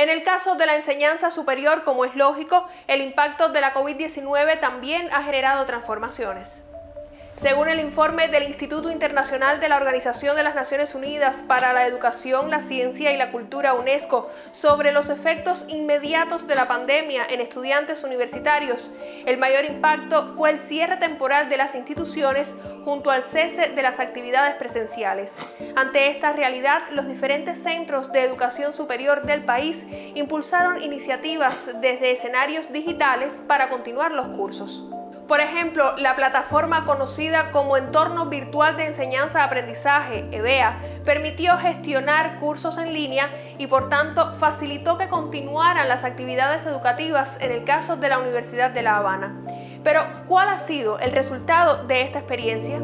En el caso de la enseñanza superior, como es lógico, el impacto de la COVID-19 también ha generado transformaciones. Según el informe del Instituto Internacional de la Organización de las Naciones Unidas para la Educación, la Ciencia y la Cultura UNESCO sobre los efectos inmediatos de la pandemia en estudiantes universitarios, el mayor impacto fue el cierre temporal de las instituciones junto al cese de las actividades presenciales. Ante esta realidad, los diferentes centros de educación superior del país impulsaron iniciativas desde escenarios digitales para continuar los cursos. Por ejemplo, la plataforma conocida como Entorno Virtual de Enseñanza-Aprendizaje, EBEA, permitió gestionar cursos en línea y por tanto facilitó que continuaran las actividades educativas en el caso de la Universidad de La Habana. Pero, ¿cuál ha sido el resultado de esta experiencia?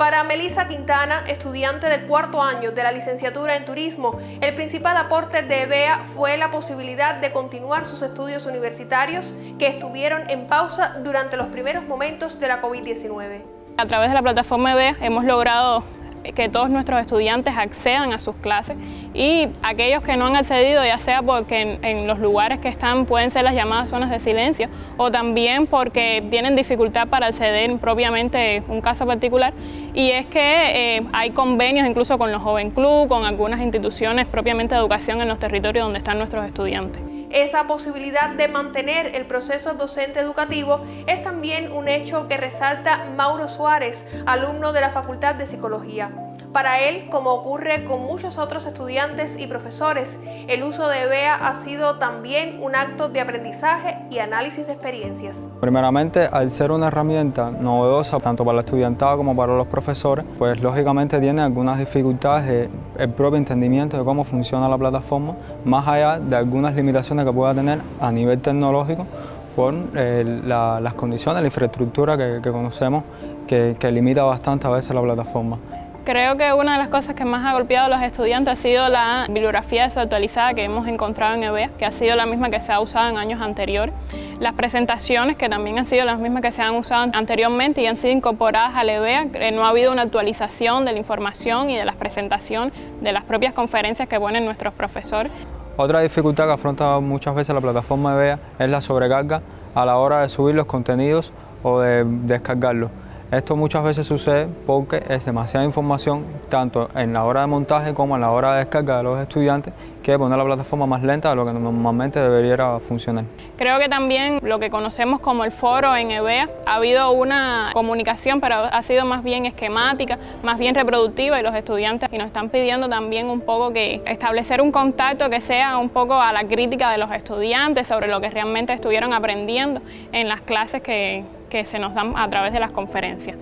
Para Melissa Quintana, estudiante de cuarto año de la licenciatura en turismo, el principal aporte de EBEA fue la posibilidad de continuar sus estudios universitarios que estuvieron en pausa durante los primeros momentos de la COVID-19. A través de la plataforma EBEA hemos logrado que todos nuestros estudiantes accedan a sus clases y aquellos que no han accedido, ya sea porque en, los lugares que están pueden ser las llamadas zonas de silencio o también porque tienen dificultad para acceder propiamente un caso particular y es que eh, hay convenios incluso con los Joven Club, con algunas instituciones propiamente de educación en los territorios donde están nuestros estudiantes. Esa posibilidad de mantener el proceso docente educativo es también un hecho que resalta Mauro Suárez, alumno de la Facultad de Psicología. Para él, como ocurre con muchos otros estudiantes y profesores, el uso de EBEA ha sido también un acto de aprendizaje y análisis de experiencias. Primeramente, al ser una herramienta novedosa tanto para el estudiantado como para los profesores, pues lógicamente tiene algunas dificultades el propio entendimiento de cómo funciona la plataforma, más allá de algunas limitaciones que pueda tener a nivel tecnológico por eh, las condiciones, la infraestructura que, conocemos que, que limita bastante a veces la plataforma. Creo que una de las cosas que más ha golpeado a los estudiantes ha sido la bibliografía desactualizada que hemos encontrado en EBEA, que ha sido la misma que se ha usado en años anteriores. Las presentaciones, que también han sido las mismas que se han usado anteriormente y han sido incorporadas al EBEA. No ha habido una actualización de la información y de las presentaciones de las propias conferencias que ponen nuestros profesores. Otra dificultad que afronta muchas veces la plataforma EBEA es la sobrecarga a la hora de subir los contenidos o de descargarlos. Esto muchas veces sucede porque es demasiada información, tanto en la hora de montaje como en la hora de descarga de los estudiantes, que pone la plataforma más lenta de lo que normalmente debería funcionar. Creo que también lo que conocemos como el foro en EBEA, ha habido una comunicación, pero ha sido más bien esquemática, más bien reproductiva y los estudiantes y nos están pidiendo también un poco que establecer un contacto que sea un poco a la crítica de los estudiantes sobre lo que realmente estuvieron aprendiendo en las clases que, que se nos dan a través de las conferencias.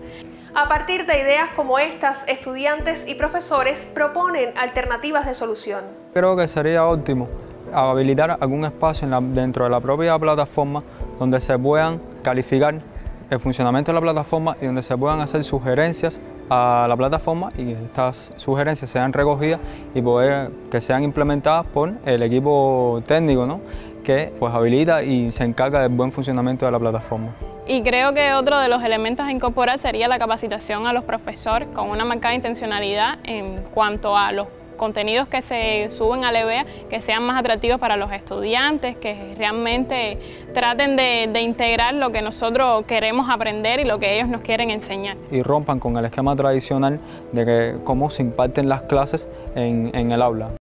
A partir de ideas como estas, estudiantes y profesores proponen alternativas de solución. Creo que sería óptimo habilitar algún espacio dentro de la propia plataforma donde se puedan calificar el funcionamiento de la plataforma y donde se puedan hacer sugerencias a la plataforma y estas sugerencias sean recogidas y poder que sean implementadas por el equipo técnico ¿no? que pues, habilita y se encarga del buen funcionamiento de la plataforma. Y creo que otro de los elementos a incorporar sería la capacitación a los profesores con una marcada intencionalidad en cuanto a los contenidos que se suben a la EBEA que sean más atractivos para los estudiantes, que realmente traten de, integrar lo que nosotros queremos aprender y lo que ellos nos quieren enseñar. Y rompan con el esquema tradicional de que cómo se imparten las clases en el aula.